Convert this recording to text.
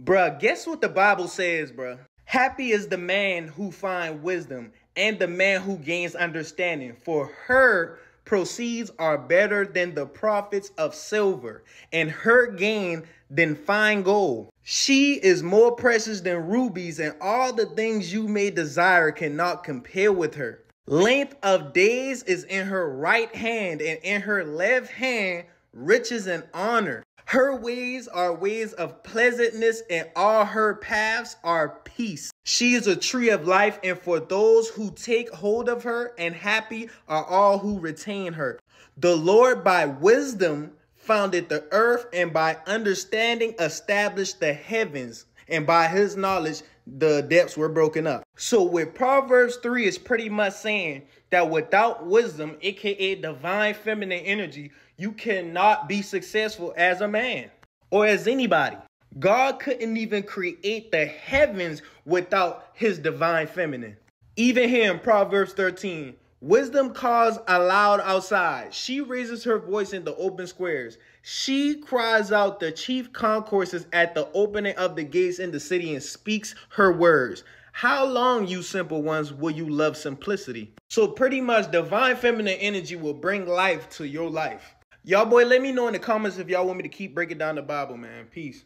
Bruh, guess what the Bible says, bruh? Happy is the man who find wisdom and the man who gains understanding, for her proceeds are better than the profits of silver, and her gain than fine gold. She is more precious than rubies, and all the things you may desire cannot compare with her. Length of days is in her right hand, and in her left hand riches and honor. Her ways are ways of pleasantness, and all her paths are peace. She is a tree of life, and for those who take hold of her, and happy are all who retain her. The Lord by wisdom founded the earth, and by understanding established the heavens, and by his knowledge the depths were broken up. So with Proverbs 3 is pretty much saying that without wisdom, aka divine feminine energy, you cannot be successful as a man or as anybody. God couldn't even create the heavens without his divine feminine. Even here in Proverbs 13, wisdom calls aloud outside. She raises her voice in the open squares. She cries out the chief concourses at the opening of the gates in the city and speaks her words. How long, you simple ones, will you love simplicity? So pretty much divine feminine energy will bring life to your life. Y'all boy, let me know in the comments if y'all want me to keep breaking down the Bible, man. Peace.